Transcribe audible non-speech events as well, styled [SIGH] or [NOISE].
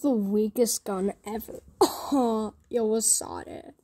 The weakest gun ever. Oh, [LAUGHS] yo, was it?